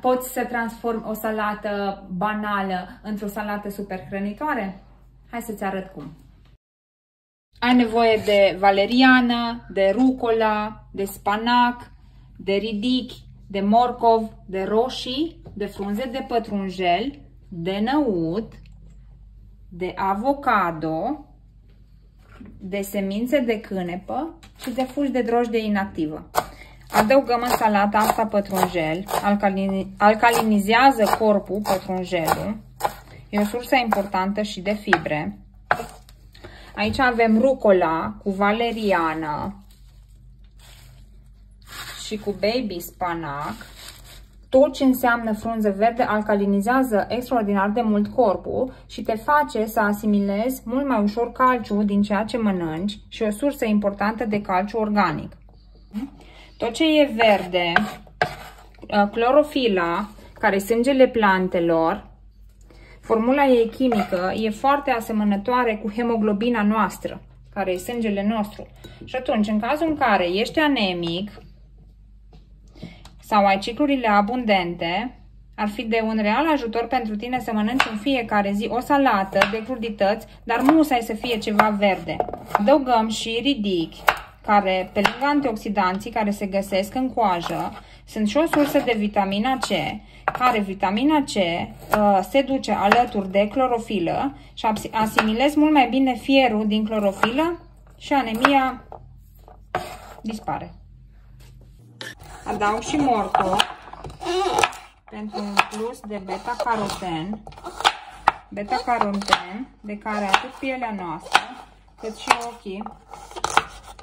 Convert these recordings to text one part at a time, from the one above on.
Poți să transformi o salată banală într-o salată super hrănitoare? Hai să-ți arăt cum. Ai nevoie de valeriană, de rucola, de spanac, de ridichi, de morcov, de roșii, de frunze de pătrunjel, de năut, de avocado, de semințe de cânepă și de fulgi de drojdie inactivă. Adăugăm în salata asta pătrunjel, alcalinizează corpul pătrunjelul, e o sursă importantă și de fibre. Aici avem rucola cu valeriană și cu baby spanac. Tot ce înseamnă frunze verde alcalinizează extraordinar de mult corpul și te face să asimilezi mult mai ușor calciu din ceea ce mănânci și o sursă importantă de calciu organic. Tot ce e verde, uh, clorofila, care e sângele plantelor, formula ei chimică e foarte asemănătoare cu hemoglobina noastră, care e sângele nostru. Și atunci, în cazul în care ești anemic sau ai ciclurile abundente, ar fi de un real ajutor pentru tine să mănânci în fiecare zi o salată de crudități, dar nu să să fie ceva verde. Adăugăm și ridic, care, pe lângă antioxidanții care se găsesc în coajă, sunt și o sursă de vitamina C, care vitamina C uh, se duce alături de clorofilă și asimilezi mult mai bine fierul din clorofilă și anemia dispare. Adaug și morco pentru un plus de beta-caroten, beta-caroten de care atât pielea noastră cât și ochii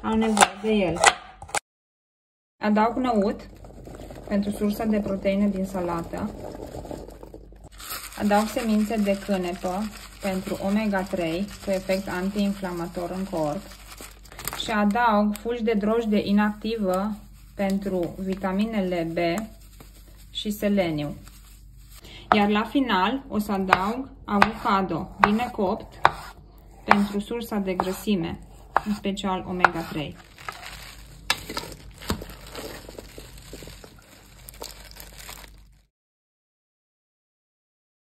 au nevoie de el. Adaug năut pentru sursa de proteină din salată. Adaug semințe de cânepă pentru omega-3 cu efect antiinflamator în corp. Și adaug fulgi de drojdie inactivă pentru vitaminele B și seleniu. Iar la final o să adaug avocado bine copt pentru sursa de grăsime în special omega 3.